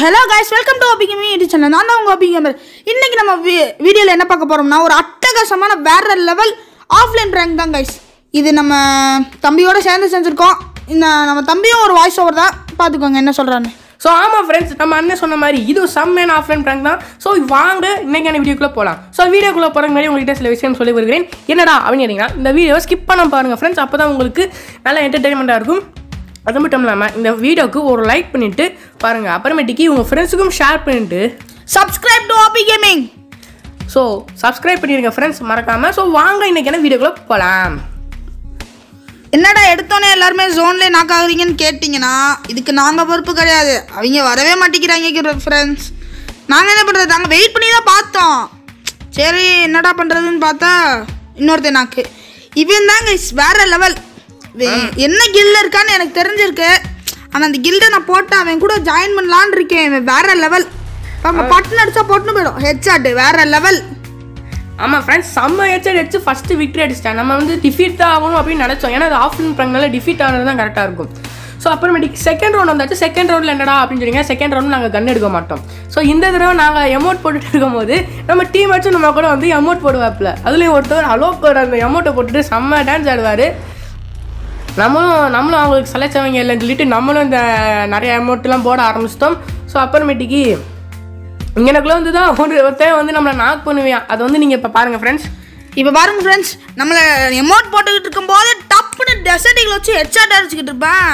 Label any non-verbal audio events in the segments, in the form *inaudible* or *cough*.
Hello guys welcome to OP YouTube channel நான் தான் உங்கள் ஓபி இன்றைக்கி நம்ம வீடியோவில் என்ன பார்க்க போகிறோம்னா ஒரு அட்டகாசமான வேற லெவல் ஆஃப்லைன் ரேங்க் தான் கைஸ் இது நம்ம தம்பியோட சேர்ந்து செஞ்சுருக்கோம். இந்த நம்ம தம்பியும் ஒரு வாய்ஸ் ஓவர் தான். பார்த்துக்கோங்க என்ன சொல்கிறான்னு ஸோ ஆமாம் ஃப்ரெண்ட்ஸ் நம்ம அண்ணன் சொன்ன மாதிரி இது செம்மேன் ஆஃப்லைன் ப்ராங்க் தான். ஸோ வாங்க இன்றைக்கான வீடியோக்குள்ளே போகலாம் ஸோ வீடியோக்குள்ளே போகிற மாதிரி உங்கள்கிட்ட சில விஷயம் சொல்லி வருகிறேன் என்னடா அப்படின்னு கேட்டிங்கன்னா இந்த வீடியோவை ஸ்கிப் பண்ண பாருங்கள் ஃப்ரெண்ட்ஸ் அப்போ தான் உங்களுக்கு நல்ல என்டர்டெயின்மெண்ட்டாக இருக்கும். அது மட்டும் இல்லாமல் இந்த வீடியோக்கு ஒரு லைக் பண்ணிவிட்டு பாருங்கள் அப்புறமேட்டுக்கு உங்கள் ஃப்ரெண்ட்ஸுக்கும் ஷேர் பண்ணிவிட்டு subscribe to OP gaming so subscribe பண்ணிடுங்க ஃப்ரெண்ட்ஸ் மறக்காமல் ஸோ வாங்க இன்னைக்கான வீடியோக்குள்ளே போகலாம் என்னடா எடுத்தோன்னே எல்லாருமே ஜோன்லேயே நாக் ஆகுறீங்கன்னு கேட்டிங்கன்னா இதுக்கு நாங்கள் பொறுப்பு கிடையாது. அவங்க வரவே மாட்டேங்கிறாங்க ஃப்ரெண்ட்ஸ் நாங்கள் என்ன பண்ணுறது நாங்கள் வெயிட் பண்ணி தான் பார்த்தோம். சரி என்னடா பண்ணுறதுன்னு பார்த்தா இன்னொருத்தன் நாக்கு இவன் தாங்க வேற லெவல் என்ன கில்ல இருக்கான்னு எனக்கு தெரிஞ்சிருக்கு. ஆனால் அந்த கில்டை நான் போட்டு அவன் கூட ஜாயின் பண்ணலான்னு இருக்கேன். இவன் வேற லெவல் அவங்க பட்டன் அடிச்சா போட்டுன்னு போயிடும். ஹெட்ஷாட் வேற லெவல் ஆமாம் ஃப்ரெண்ட்ஸ் செம்ம ஹெட்செட் அடிச்சு ஃபஸ்ட்டு விக்டரி அடிச்சிட்டேன். நம்ம வந்து டிஃபீட் தான் ஆகணும் அப்படின்னு நினச்சோம். ஏன்னா அது ஆஃப்லைன் ப்ராங்க்னால டிஃபீட் ஆனது தான் கரெக்டாக இருக்கும். ஸோ அப்புறமேட்டுக்கு செகண்ட் ரவுண்ட் வந்தாச்சு. செகண்ட் ரவுண்டில் என்னடா அப்படின்னு சொல்லிங்க செகண்ட் ரவுண்ட் நாங்கள் கன் எடுக்க மாட்டோம். ஸோ இந்த தடவை நாங்கள் எமௌண்ட் போட்டுட்டு இருக்கும்போது நம்ம டீம் வச்சு நம்ம கூட வந்து எமௌண்ட் போடுவாப்பில். அதுலேயும் ஒருத்தர் அலோக்கோட அந்த எமௌண்ட்டை போட்டுட்டு செம்ம டான்ஸ் ஆடுவார். நம்மளும் நம்மளும் அவங்களுக்கு சலைச்சவங்க இல்லைன்னு சொல்லிட்டு நம்மளும் இந்த நிறைய அமௌண்ட்லாம் போட ஆரம்பிச்சிட்டோம். ஸோ அப்புறமேட்டிக்கு இங்கனக்குள்ள வந்து தான் *laughs* ஒரு ஒருத்தன் வந்து நம்மளை நாக் பண்ணுவேன். அது வந்து நீங்கள் இப்போ பாருங்கள் ஃப்ரெண்ட்ஸ் இப்போ பாருங்க ஃப்ரெண்ட்ஸ் நம்மளை எமௌண்ட் போட்டுக்கிட்டு இருக்கும்போது டப்புன்னு டெசர்ட்டிகளை வச்சு ஹெட்ஷாட் அடிச்சுக்கிட்டு இருப்பேன்.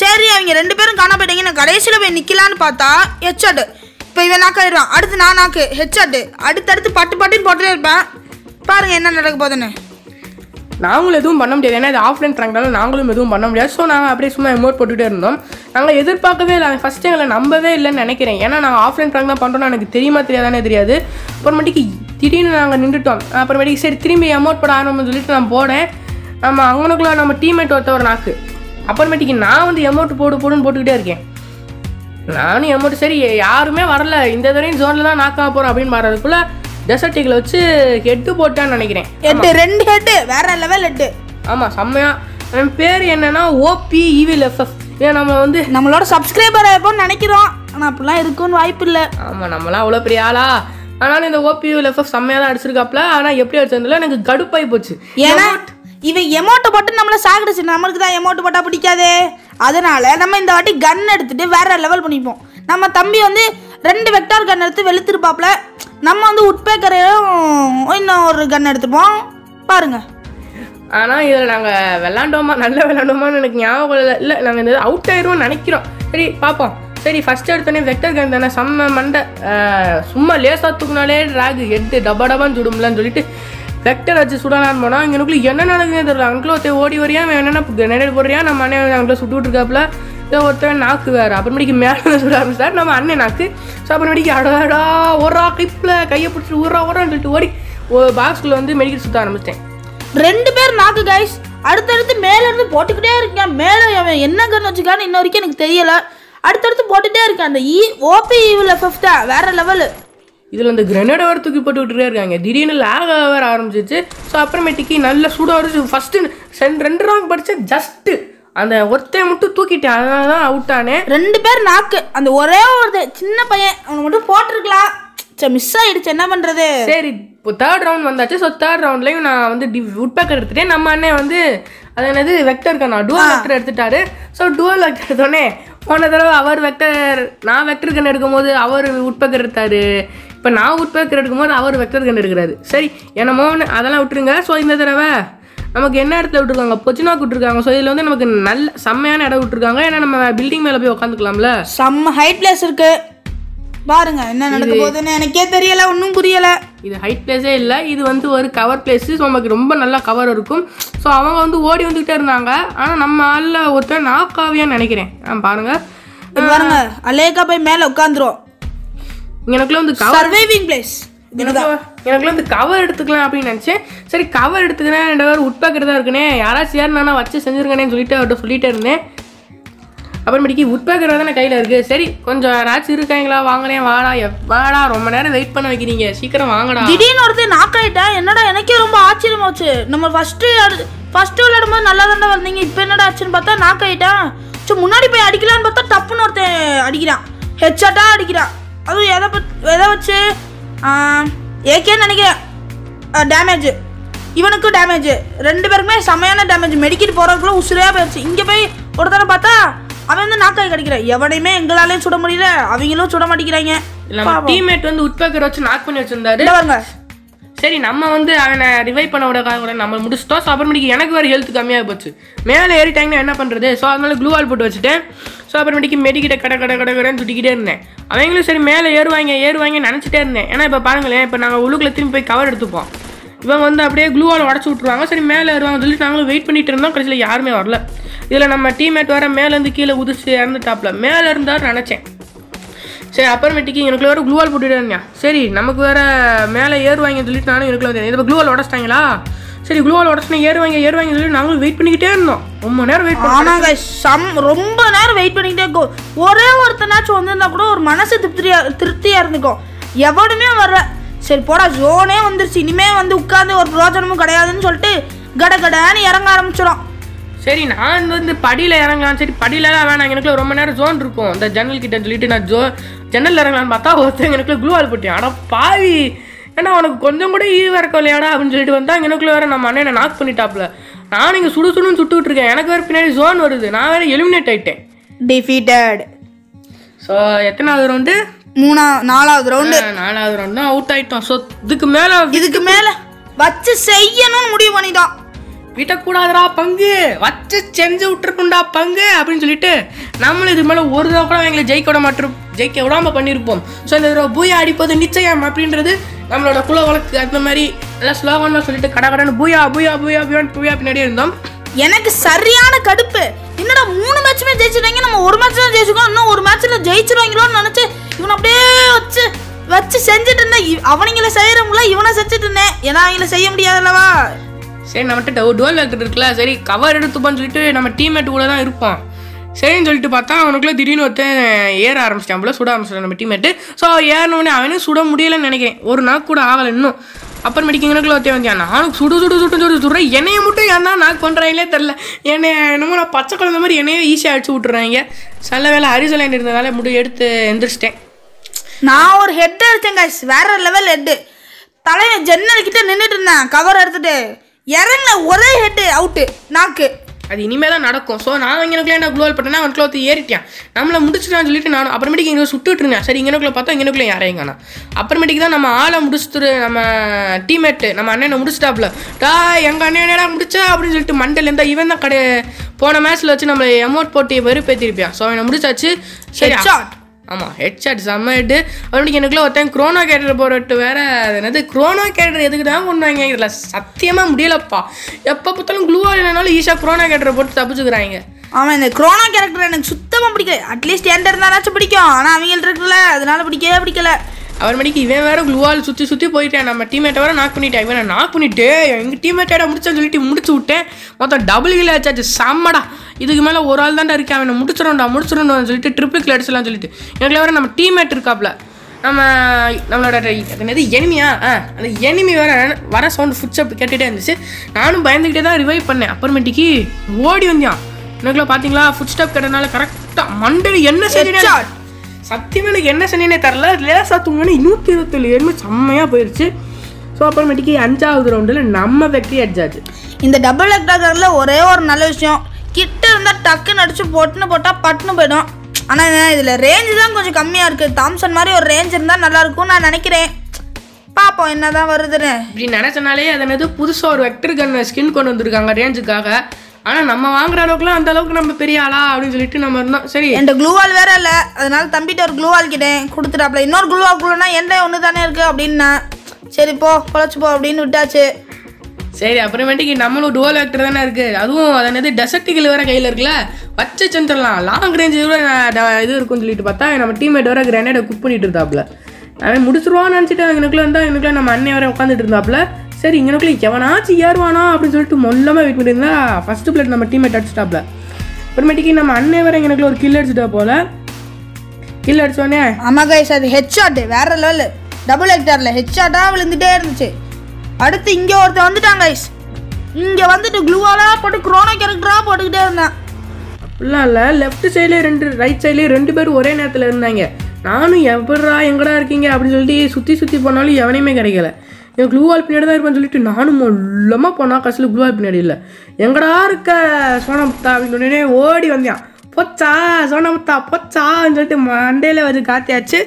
சரி அவங்க ரெண்டு பேரும் காண போயிட்டாங்க. நான் கடைசியில் போய் நிற்கலான்னு பார்த்தா ஹெட்ஷாட் இப்போ இவன் நாக்கு ஆயிடுவான். அடுத்து நான் நாக்கு ஹெட்ஷாட் அடுத்தடுத்து பட்டு பட்டுன்னு போட்டுட்டே இருப்பேன். பாருங்கள் என்ன நடக்க போகுதுன்னு. நாங்களும் எதுவும் பண்ண முடியாது. ஏன்னா இது ஆஃப்லைன் ட்ராங்க்னால நாங்களும் எதுவும் பண்ண முடியாது. ஸோ நாங்கள் அப்படியே சும்மா எமோட் போட்டுகிட்டே இருந்தோம். நாங்கள் எதிர்பார்க்கவே இல்லை. அவன் ஃபஸ்ட்டு எங்களை நம்பவே இல்லைன்னு நினைக்கிறேன். ஏன்னா நாங்கள் ஆஃப்லைன் ட்ராங்க் தான் பண்ணுறோம்னு எனக்கு தெரியுமா தெரியாதானே தெரியாது. அப்புறமேட்டுக்கு திடீர்னு நாங்கள் நின்றுட்டோம். அப்புறமேட்டுக்கு சரி திரும்பி அமௌண்ட் போட ஆரம்பம்னு சொல்லிட்டு நான் போனேன். நம்ம அவனுக்குள்ள நம்ம டீம்மேட் ஒருத்தவர் நாக்கு அப்புறமேட்டுக்கு நான் வந்து எமௌண்ட் போடு போடுன்னு போட்டுக்கிட்டே இருக்கேன். நானும் எமௌண்ட் சரி யாருமே வரல. இந்த தடவையும் ஜோனில் தான் நாக்காக போகிறோம் அப்படின்னு பாடுறதுக்குள்ள டெசர்ட்டிகளை வச்சு ஹெட்டு போட்டான்னு நினைக்கிறேன். ஹெட்டு ரெண்டு ஹெட்டு வேற லெவல் ஹெட்டு ஆமாம் செம்மையா. என் பேர் என்னன்னா ஓபி ஈவில் எஃப்எஃப் ஏன் நம்ம வந்து நம்மளோட சப்ஸ்கிரைபர் ஆயிருப்போம்னு நினைக்கிறோம். ஆனால் அப்படிலாம் இருக்குன்னு வாய்ப்பு இல்லை. ஆமாம் நம்மளாம் அவ்வளோ பெரிய ஆளா? ஆனாலும் இந்த ஓபி ஈவில் எஃப்எஃப் செம்மையாக தான் அடிச்சிருக்காப்ல. ஆனால் எப்படி அடிச்சதுல எனக்கு கடுப்பாகி போச்சு. ஏன்னா இவன் எமௌண்ட் போட்டு நம்மள சாகடிச்சு நம்மளுக்கு தான் எமௌண்ட் போட்டா பிடிக்காதே. அதனால நம்ம இந்த வாட்டி கன் எடுத்துட்டு வேற லெவல் பண்ணிப்போம். நம்ம தம்பி வந்து ரெண்டு வெக்டார் கன் எடுத்து வெளுத்துருப்பாப்புல. நம்ம வந்து உட்பேக்கரையும் இன்னும் ஒரு கன் எடுத்துப்போம். பாருங்க. ஆனால் இதில் நாங்கள் விளாண்டோமா? நல்ல விளாண்டோமான்னு எனக்கு ஞாபகம் இல்லை இல்லை நாங்கள் இந்த அவுட் ஆயிரும் நினைக்கிறோம். சரி பார்ப்போம் சரி ஃபஸ்ட் எடுத்தோடனே வெக்டர் கன் தானே. செம்ம மண்டை. சும்மா லேசாக தூக்குனாலே ட்ராக் எட்டு டபா டபான்னு சுடும்லன்னு சொல்லிட்டு வெக்டர் வச்சு சுடலான்னு போனால் இங்கே என்ன நடக்குதுன்னு தெரியல. அங்கிள் ஒருத்தர் ஓடி வரியா அவன் என்னென்ன கிரனேட் போடுறியா? நம்ம அண்ணன் அங்கிள் சுட்டு இருக்காப்புல. இதோ ஒருத்தன் நாக்கு வேறு. அப்புறமேடிக்கு மேலே சுட ஆரம்பிச்சார் நம்ம அண்ணன் நாக்கு. ஸோ அப்புறமேடிக்கு அடடா ஒரா கிப்பில் கையை பிடிச்சி உரா உரான்னு சொல்லிட்டு ஓடி ஒரு பாக்ஸில் வந்து மெடிக்கல் சுற்ற ஆரம்பிச்சிட்டேன். ரெண்டு பேர் நாக்கு கைஸ் அடுத்தடுத்து மேல இருந்து போட்டுக்கிட்டே இருக்கேன். மேலே அவன் என்ன கன் வச்சுக்கான்னு இன்ன வரைக்கும் எனக்கு தெரியல. அடுத்தடுத்து போட்டுட்டே இருக்கேன். அந்த இ ஓபி இவில் ஃபிஃப்டா வேற லெவலு இதில் இந்த கிரனேடை வேறு தூக்கி போட்டு விட்டுட்டே இருக்காங்க. திடீர்னு லேக் வேற ஆரம்பிச்சிச்சு. ஸோ அப்புறமேட்டுக்கு நல்ல சூடாக அடிச்சு ஃபஸ்ட்டு ரெண்டு ரவுண்ட் படித்த ஜஸ்ட்டு அந்த ஒருத்தையை மட்டும் தூக்கிட்டேன் அதனால தான் அவுட் ஆனேன் ரெண்டு பேர் நாக்கு. அந்த ஒரே ஒரு சின்ன பையன் அவனை மட்டும் போட்டிருக்கலாம். சரி மிஸ் ஆயிடுச்சு என்ன பண்றது? சரி இப்போ தேர்ட் ரவுண்ட் வந்தாச்சு. ஸோ தேர்ட் ரவுண்ட்லேயும் நான் வந்து டி உட்பேக்கர் எடுத்துட்டேன். நம்ம அண்ணன் வந்து அது என்னது வெக்டர் கண்ணா டுவல் வெக்டர் எடுத்துட்டாரு. ஸோ டுவல் வெக்டர் எடுத்தோடனே போன தடவை அவர் வெக்டர் நான் வெக்டர் கன் எடுக்கும்போது அவர் உட்பேக்கர் எடுத்தாரு. இப்போ நான் உட்பேக்கர் எடுக்கும்போது அவர் வெக்டர் கன் எடுக்கிறாரு. சரி என்னமோன்னு அதெல்லாம் விட்டுருங்க. ஸோ இந்த தடவை நமக்கு என்ன இடத்துல விட்டுருக்காங்க? பொச்சினாக்கு விட்டுருக்காங்க. ஸோ இதில் வந்து நமக்கு நல்ல செம்மையான இடம் விட்டுருக்காங்க. ஏன்னா நம்ம பில்டிங் மேலே போய் உட்காந்துக்கலாம்ல செம்ம ஹைட் பிளேஸ் இருக்கு. பாருங்க என்ன நடக்க போகுதுன்னு எனக்கே தெரியல ஒன்றும் புரியல. இது ஹைட் பிளேஸே இல்லை. இது வந்து ஒரு கவர் பிளேஸு ஸோ நமக்கு ரொம்ப நல்லா கவர் இருக்கும். ஸோ அவங்க வந்து ஓடி வந்துக்கிட்டே இருந்தாங்க. ஆனால் நம்ம ஆளில் ஒருத்தர் நாக்காவியான்னு நினைக்கிறேன். ஆ பாருங்க. பாருங்க அலேக்கா போய் மேல உட்காந்துரும் எனக்குள்ள வந்து சர்வைவிங் பிளேஸ் எனக்குள்ள வந்து கவர் எடுத்துக்கலாம் அப்படின்னு நினச்சேன். சரி கவர் எடுத்துக்கிறேன் ரெண்டு உட்பேக்கர் தான் இருக்குனே. யாராச்சும் ஏறினா வச்சு செஞ்சுருக்கேனே சொல்லிட்டு அவர்கிட்ட சொல்லிட்டே இருந்தேன். அப்புறமேட்டிக்கு உட்பேக்கர் தானே கையில் இருக்குது சரி கொஞ்சம் யாராச்சும் இருக்காங்களா? வாங்கினேன் வாடா வாடா ரொம்ப நேரம் வெயிட் பண்ண வைக்கிறீங்க. சீக்கிரம் வாங்கடா. திடீர்னு ஒருத்தர் நாக் என்னடா எனக்கே ரொம்ப ஆச்சரியமாச்சு நம்ம ஃபர்ஸ்ட் ஃபர்ஸ்ட் விளையாடும் போது நல்லா தானே வந்தீங்க. இப்போ என்னடா ஆச்சுன்னு பார்த்தா நாக் ஆயிட்டான் சரி முன்னாடி போய் அடிக்கலான்னு பார்த்தா டப்புன்னு ஒருத்தன் அடிக்கிறான். ஹெட்ஷாட்டாக அடிக்கிறான். அதுவும் எதை பத் எதை வச்சு? ஏகேன்னு நினைக்கிறேன். டேமேஜ் இவனுக்கும் டேமேஜ் ரெண்டு பேருக்குமே செமையான டேமேஜ் மெடிக்கிட்டு போகிறதுக்குள்ள உசுரையாக போயிடுச்சு இங்கே போய் ஒருத்தனை பார்த்தா அவன் வந்து நாக்காய் கிடைக்கிறான் எவனையுமே எங்களாலையும் சுட முடியல. அவங்களும் சுட மாட்டேங்கிறாங்க. டீம்மேட் வந்து உட்பேக்கர் வச்சு நாக் பண்ணி வச்சிருந்தாரு. சரி நம்ம வந்து அவனை ரிவைவ் பண்ண விடக்காக கூட நம்ம முடிச்சிட்டோம். ஸோ அப்புறமேட்டிக்கு எனக்கு வேறு ஹெல்த் கம்மியாக போச்சு. மேலே ஏறிட்டாங்கன்னா என்ன பண்ணுறது ஸோ அதனால க்ளூவால் போட்டு வச்சுட்டேன். ஸோ அப்புறமேட்டிக்கு மெடிக்கிட்ட கடை கடை கடை கடைன்னு சுட்டிக்கிட்டே இருந்தேன். அவங்களும் சரி மேலே ஏறுவாங்க ஏறுவாங்க நினச்சிட்டே இருந்தேன். ஏன்னா இப்போ பாருங்களேன் இப்போ நாங்கள் உள்ளுக்குள்ள திரும்பி போய் கவர் எடுத்துப்போம். இவங்க வந்து அப்படியே க்ளூ உடச்சி விட்ருவாங்க சரி மேலே ஏறுவாங்க சொல்லி நாங்களும் வெயிட் பண்ணிட்டு இருந்தோம். கடைசியில் யாருமே வரல. இதில் நம்ம டீம்மேட் வர மேலேருந்து கீழே உதிச்சு இறந்துட்டாப்ல. மேலே இருந்தார் நினச்சேன். சரி அப்புறமேட்டுக்கு எனக்குள்ள வேறு க்ளூவால் போட்டுட்டு இருந்தேன் சரி நமக்கு வேற மேலே ஏறுவாங்கன்னு சொல்லிட்டு நானும் எனக்குள்ள வந்தேன். இப்போ க்ளூவால் உடச்சிட்டாங்களா? சரி க்ளூவால் உடச்சினா ஏறுவாங்க ஏறுவாங்கன்னு சொல்லி நாங்களும் வெயிட் பண்ணிக்கிட்டே இருந்தோம். ரொம்ப நேரம் வெயிட் ஆமாங்க சம் ரொம்ப நேரம் வெயிட் பண்ணிக்கிட்டே இருக்கும். ஒரே ஒருத்தனாச்சும் வந்திருந்தா கூட ஒரு மனசு திருப்தியா திருப்தியாக இருந்துக்கும் எவனுமே வரல. சரி போடா ஜோனே வந்துருச்சு. இனிமே வந்து உட்காந்து ஒரு பிரோஜனமும் கிடையாதுன்னு சொல்லிட்டு கட கடன்னு இறங்க ஆரம்பிச்சிடும் சரி நான் வந்து படியில் இறங்கலாம் சரி படியிலலாம் வேணாம். எனக்குள்ள ரொம்ப நேரம் ஜோன் இருக்கும். இந்த ஜன்னல் கிட்ட சொல்லிட்டு நான் ஜோ ஜன்னல் இறங்கலாம்னு பார்த்தா ஒருத்தன் எனக்குள்ள க்ளூவால் போட்டேன் அட பாவி. ஏன்னா உனக்கு கொஞ்சம் கூட ஈவ் இறக்கம் இல்லையாடா அப்படின்னு சொல்லிட்டு வந்தா எனக்குள்ள வேற நம்ம அண்ணனை நாக் பண்ணிட்டாப்ல. நான் இங்கே சுடு சுடுன்னு சுட்டுக்கிட்டு இருக்கேன் எனக்கு வேற பின்னாடி ஜோன் வருது. நான் வேற எலிமினேட் ஆயிட்டேன். டிஃபீட்டட் ஸோ எத்தனாவது ரவுண்டு மூணா நாலாவது ரவுண்டு நாலாவது ரவுண்ட் அவுட் ஆயிட்டோம். ஸோ இதுக்கு மேலே இதுக்கு மேல வச்சு செய்யணும்னு முடிவு பண்ணிட்டோம். விட்டக்கூடாதுடா பங்கு. வச்சு செஞ்சு விட்டுருக்குண்டா பங்கு அப்படின்னு சொல்லிட்டு நம்மளும் இது மேலே ஒரு தடவை கூட எங்களை ஜெயிக்க விட மாட்டோம். ஜெயிக்க விடாம பண்ணியிருப்போம் ஸோ இந்த தடவை பூயா அடிப்பது நிச்சயம் அப்படின்றது நம்மளோட குல வழக்கு. அந்த மாதிரி நல்லா ஸ்லோகன்லாம் சொல்லிட்டு கடை கடன் பூயா பூயா பூயா பூயான் பூயா பின்னாடியே இருந்தோம். எனக்கு சரியான கடுப்பு. என்னடா மூணு மேட்சுமே ஜெயிச்சிருவாங்க நம்ம ஒரு மேட்ச் தான் ஜெயிச்சிருக்கோம். இன்னும் ஒரு மேட்ச்சில் ஜெயிச்சிருவாங்களோன்னு நினச்சி இவனை அப்படியே வச்சு வச்சு செஞ்சுட்டு இருந்தேன். இவ- அவனுங்கள செய்யறவங்கள இவனை செஞ்சுட்டு இருந்தேன். ஏன்னா அவங்கள செய்ய முடியாதுல்லவா சரி நம்மகிட்ட டுவெல் வெக்டர் இருக்குல்ல சரி கவர் எடுத்துப்பான்னு சொல்லிட்டு நம்ம டீம்மேட் கூட தான் இருப்போம். சரின்னு சொல்லிட்டு பார்த்தா அவனுக்குள்ள திடீர்னு ஒருத்தன் ஏற ஆரம்பிச்சிட்டான் போல சுட ஆரம்பிச்சிட்டான் நம்ம டீமேட்டு ஸோ ஏறினோடனே அவனே சுட முடியலைன்னு நினைக்கிறேன். ஒரு நாள் கூட ஆகலை இன்னும். அப்புறமேட்டிக்கு எனக்குள்ள ஒருத்தன் வந்தான் நானும் சுடு சுடு சுடு சுடு சுடுறேன். என்னைய மட்டும் ஏன்னா நாக்கு பண்ணுறாங்களே தெரில என்னை என்னமோ நான் பச்சை குழந்த மாதிரி என்னையே ஈஸியாக அடிச்சு விட்டுறாங்க. சில வேலை அரிசலைன் இருந்ததால முடி எடுத்து எந்திரிச்சிட்டேன். நான் ஒரு ஹெட் எடுத்தேன் காய்ஸ் வேற லெவல் ஹெட்டு தலைவன் ஜன்னல் கிட்ட நின்றுட்டு இருந்தேன். கவர் எடுத்துட்டு. இறங்கின ஒரே ஹெட்டு அவுட்டு நாக்கு அது இனிமேல் தான் நடக்கும். ஸோ நான் இங்கனுக்குள்ள என்ன குளோல் பண்ணேன்னா அவனுக்குள்ள ஒருத்தன் ஏறிட்டான். நம்மளை முடிச்சிட்டான்னு சொல்லிட்டு நான் அப்புறமேட்டுக்கு இங்கே சுட்டுட்டு இருந்தேன். சரி இங்கனுக்குள்ள பார்த்தா இங்கனுக்குள்ள யாரையும் காணோம் அப்புறமேட்டுக்கு தான் நம்ம ஆளை முடிச்சுட்டு நம்ம டீம்மேட்டு நம்ம அண்ணனை முடிச்சிட்டாப்ல டா எங்கள் அண்ணனடா முடிச்சா அப்படின்னு சொல்லிட்டு மண்டல இருந்தால் இவன் தான் கடை போன மேட்ச்சில் வச்சு நம்மளை அமௌண்ட் போட்டு வெறுப்பேற்றிருப்பியான் ஸோ அவனை முடிச்சாச்சு. சரி. ஆமாம் ஹெட்ஷாட் செம்ம ஹெட்டு அப்புறமேட்டுக்கு எனக்குள்ள ஒருத்தன் குரோனா கேரக்டர் போட்டு வேற அது என்னது குரோனா கேரக்டர் எதுக்கு தான் கொண்டாங்க? இதில் சத்தியமாக முடியலப்பா. எப்போ பார்த்தாலும் க்ளூவா இல்லைனாலும் ஈஸியாக குரோனா கேரக்டர் போட்டு தப்பிச்சுக்கிறாங்க. அவன் இந்த குரோனா கேரக்டர் எனக்கு சுத்தமாக பிடிக்கல. அட்லீஸ்ட் என்கிட்ட இருந்தாலாச்சும் பிடிக்கும். ஆனால் அவங்கள்ட்ட இருக்குல்ல அதனால பிடிக்கவே பிடிக்கல. அப்புறமேட்டுக்கு இவன் வேற குளுவால் சுற்றி சுற்றி போயிட்டேன். நம்ம டீமேட்டை வேற நாக் பண்ணிட்டேன் இவனை நாக் பண்ணிட்டு எங்கள் டீமேட்டோட முடிச்சேன்னு சொல்லிட்டு முடிச்சு விட்டேன். மொத்தம் டபுள் கிலோ ஆச்சாச்சு. செம்மடா. இதுக்கு மேலே ஒரு ஆள் தான்டா இருக்கேன் அவனை முடிச்சிடணும்டா முடிச்சிடணும்னு சொல்லிட்டு ட்ரிபிள் கில் அடிச்சலாம்னு சொல்லிட்டு. எங்களை வேற நம்ம டீமேட் இருக்காப்ல. நம்ம நம்மளோட என்னது எனிமியா ஆ அந்த எனிமி வர வர சவுண்ட் ஃபுட்ஸ் கேட்டுகிட்டே இருந்துச்சு. நானும் பயந்துக்கிட்டே தான் ரிவைவ் பண்ணேன். அப்புறமேட்டிக்கு ஓடி வந்தான். எனக்குள்ள பார்த்தீங்களா ஃபுட் ஸ்டெப் கேட்டனால கரெக்டாக மண்டல் என்ன செஞ்சேன் எனக்கு என்ன சொன்னேனே தெரில லேசாக தூங்கினே நூற்றி இருபத்தேழு எருமை செம்மையாக போயிடுச்சு ஸோ அப்புறமேட்டுக்கு அஞ்சாவது ரவுண்டில் நம்ம வெற்றி அடிச்சாச்சு இந்த டபுள் லெக்டாகரில் ஒரே ஒரு நல்ல விஷயம். கிட்ட இருந்தால் டக்குன்னு அடிச்சு பொட்டுன்னு போட்டால் பட்டுன்னு போயிடும். ஆனால் இதில் ரேஞ்சு தான் கொஞ்சம் கம்மியாக இருக்குது தாம்சன் மாதிரி ஒரு ரேஞ்ச் இருந்தால் நல்லா இருக்கும்னு நான் நினைக்கிறேன். பார்ப்போம் என்னதான் வருதுன்னு. இப்படி நினச்சனாலே அது என்னது புதுசாக ஒரு வெக்டர் கன் ஸ்கின் கொண்டு வந்திருக்காங்க ரேஞ்சுக்காக ஆனால் நம்ம வாங்குற அளவுக்குலாம் அந்த அளவுக்கு நம்ம பெரிய ஆளா அப்படின்னு சொல்லிட்டு நம்ம இருந்தோம். சரி. என்கிட்ட க்ளூவால் வேற இல்லை. அதனால தம்பிட்ட ஒரு க்ளூவால் கிட்டேன் கொடுத்துட்டாப்ல. இன்னொரு க்ளூவால் குள்ளனா என்கிட்ட ஒன்று தானே இருக்குது அப்படின்னா சரி போ பொழைச்சு போ அப்படின்னு விட்டாச்சு. சரி அப்புறமேட்டுக்கு நம்மளும் டுவல் வெக்டர் தானே இருக்குது அதுவும் அது என்னது டெசர்ட்டிகள் வேறு கையில் இருக்குல்ல? வச்சு செஞ்சிடலாம். லாங் ரேஞ்சு கூட இது இருக்குன்னு சொல்லிட்டு பார்த்தா நம்ம டீம்மேட் வேறு கிரனேடை குக் பண்ணிட்டு இருந்தாப்புல அவன் முடிச்சிருவான்னு நினச்சிட்டு எனக்குள்ள இருந்தால் எனக்குள்ள நம்ம அண்ணன் வேற உட்காந்துட்டு இருந்தாப்புல சரி இங்கனுக்குள்ள எவனாச்சும் ஏறுவானா அப்படின்னு சொல்லிட்டு மொல்லமாக வெயிட் பண்ணியிருந்தா ஃபஸ்ட்டு பிளேட் நம்ம டீம்மேட் அடிச்சிட்டாப்புல. அப்புறமேட்டுக்கு நம்ம அண்ணன் வேற எனக்குள்ள ஒரு கில் அடிச்சிட்டா போல. கில் அடிச்சோடனே ஆமாம் கைஸ் அது ஹெட்ஷாட் வேற லெவல் டபுள் ஹெக்டாரில் ஹெட்ஷாட்டாக விழுந்துட்டே இருந்துச்சு. அடுத்து இங்கே ஒருத்தன் வந்துட்டான் கைஸ் இங்கே வந்துட்டு க்ளூவாலாக போட்டு குரோனா கேரக்டராக போட்டுக்கிட்டே இருந்தான். அப்படிலாம் இல்லை. லெஃப்ட் சைட்லேயே ரெண்டு ரைட் சைட்லேயே ரெண்டு பேரும் ஒரே நேரத்தில் இருந்தாங்க. நானும் எப்படா எங்கடா இருக்கீங்க அப்படின்னு சொல்லிட்டு சுற்றி சுற்றி போனாலும் எவனையுமே கிடைக்கல. என் க்ளூவால் பின்னாடி தான் இருப்பேன்னு சொல்லிட்டு நானும் மொல்லமாக போனால் கடைசியில் க்ளூவால் பின்னாடி இல்லை. எங்கடா இருக்க சோனமுத்தா அப்படின்னு உடனே ஓடி வந்தான் பொச்சா சோனமுத்தா பொச்சான்னு சொல்லிட்டு மண்டையில் வந்து காத்தியாச்சு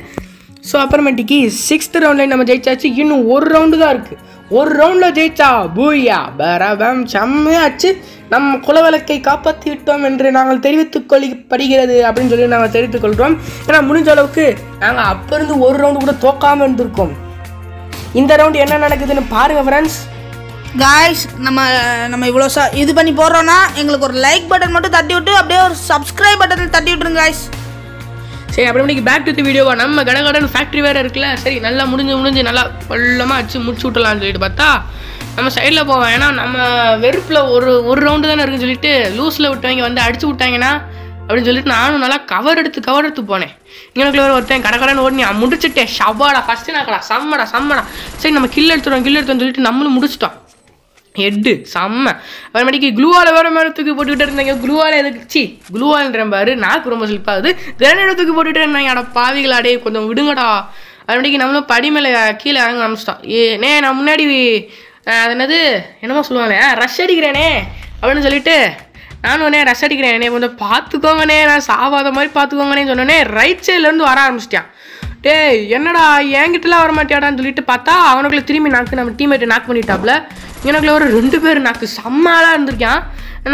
ஸோ அப்புறமேட்டிக்கு சிக்ஸ்த் ரவுண்டில் நம்ம ஜெயிச்சாச்சு. இன்னும் ஒரு ரவுண்டு தான் இருக்குது ஒரு ரவுண்டில் ஜெயிச்சா பூயா பரபம் செம்மையாச்சு. நம் குலவிளக்கை காப்பாற்றி விட்டோம் என்று நாங்கள் தெரிவித்துக் கொள்ளப்படுகிறது அப்படின்னு சொல்லி நாங்கள் தெரிவித்துக் கொள்கிறோம். ஏன்னா முடிஞ்ச அளவுக்கு நாங்கள் அப்போ இருந்து ஒரு ரவுண்டு கூட தோக்காமல் இருந்திருக்கோம். இந்த ரவுண்டு என்ன நடக்குதுன்னு பாருங்க ஃப்ரெண்ட்ஸ் காய்ஸ் நம்ம நம்ம இவ்வளோ ச இது பண்ணி போடுறோன்னா எங்களுக்கு ஒரு லைக் பட்டன் மட்டும் தட்டி விட்டு அப்படியே ஒரு சப்ஸ்கிரைப் பட்டன் தட்டி விட்டுருங்க காய்ஸ் சரி அப்புறமேட்டிக்கு பேக் டு தி வீடியோவா நம்ம கடகடன் ஃபேக்ட்ரி வேறு இருக்குல்ல? சரி நல்லா முடிஞ்சு முடிஞ்சு நல்லா வெள்ளமாக அடிச்சு முடிச்சு விட்டலாம்னு சொல்லிட்டு பார்த்தா நம்ம சைடில் போவோம் ஏன்னா நம்ம வெறுப்பில் ஒரு ஒரு ரவுண்டு தானே இருக்குன்னு சொல்லிட்டு லூஸில் விட்டவங்க வந்து அடிச்சு விட்டாங்கன்னா அப்படின்னு சொல்லிட்டு நானும் நல்லா கவர் எடுத்து கவர் எடுத்து போனேன். இங்கனக்குள்ள ஒரு ஒருத்தன் கடகடன்னு ஓடி நான் முடிச்சிட்டேன். ஷவாடா ஃபஸ்ட்டு நாக்கடா செம்மடா செம்மடா. சரி நம்ம கில் எடுத்துடுவோம் கில் எடுத்தோம்னு சொல்லிட்டு நம்மளும் முடிச்சிட்டோம். ஹெட்டு செம்ம. அப்புறமேட்டிக்கு க்ளூவால் வேறு மேலே தூக்கி போட்டுக்கிட்டு இருந்தாங்க. க்ளூவால் எதுக்கு? சி க்ளூவால்ன்ற பாரு நாக்கு ரொம்ப ஸ்லிப்பாகுது கிரனேட் தூக்கி போட்டுக்கிட்டு இருந்தாங்க. அட பாவிகளாடே கொஞ்சம் விடுங்கடா. அப்புறமேட்டிக்கு நம்மளும் படி மேலே கீழே இறங்க ஆரம்பிச்சிட்டோம். ஏ நே நான் முன்னாடி அது என்னது? என்னமோ சொல்லுவாங்களே ரஷ் அடிக்கிறேனே அப்படின்னு சொல்லிட்டு நானும் உடனே ரஷ் அடிக்கிறேன். என்னை கொஞ்சம் பார்த்துக்கோங்கண்ணே நான் சாவாத மாதிரி பார்த்துக்கோங்கன்னு சொன்னோடனே ரைட் சைட்லேருந்து வர ஆரம்பிச்சிட்டான். டேய் என்னடா என்கிட்டலாம் வர மாட்டியாடான்னு சொல்லிட்டு பார்த்தா அவனுக்குள்ள திரும்பி நாக்கு நம்ம டீம்மேட்டை நாக் பண்ணிட்டாப்ல. எனக்குள்ள ஒரு ரெண்டு பேர் நாக்கு செம்மாலாக இருந்திருக்கான்.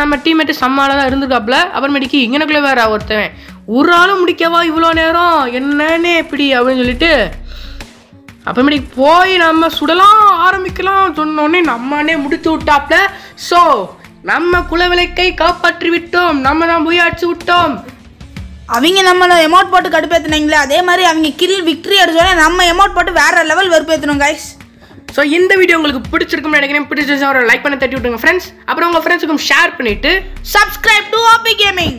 நம்ம டீம்மேட்டு செம்மாலாக தான் இருந்திருக்காப்ல. அப்புறமேட்டிக்கு இங்கனக்குள்ளே வேற ஒருத்தவன். ஒரு ஆளும் முடிக்கவா இவ்வளோ நேரம்? என்னன்னே இப்படி அப்படின்னு சொல்லிட்டு அப்புறமேட்டுக்கு போய் நம்ம சுடலாம் ஆரம்பிக்கலாம் சொன்னோடனே நம்மனே முடித்து விட்டாப்ல. ஸோ நம்ம குலவிளக்கை காப்பாற்றி விட்டோம் நம்ம தான் போய் அடிச்சு விட்டோம். அவங்க நம்மளை எமௌண்ட் போட்டு கடுப்பேத்துனீங்களே அதே மாதிரி அவங்க கில் விக்டரி அடிச்சோடனே நம்ம எமௌண்ட் போட்டு வேற லெவல் வெறுப்பேற்றணும் கைஸ் ஸோ இந்த வீடியோ உங்களுக்கு பிடிச்சிருக்கும்னு நினைக்கிறேன். பிடிச்சிருந்தா ஒரு லைக் பண்ணி தட்டி விட்டுருங்க ஃப்ரெண்ட்ஸ் அப்புறம் உங்கள் ஃப்ரெண்ட்ஸுக்கும் ஷேர் பண்ணிவிட்டு subscribe to OP gaming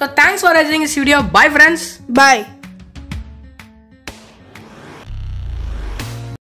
so thanks for வாட்சிங் this video bye friends bye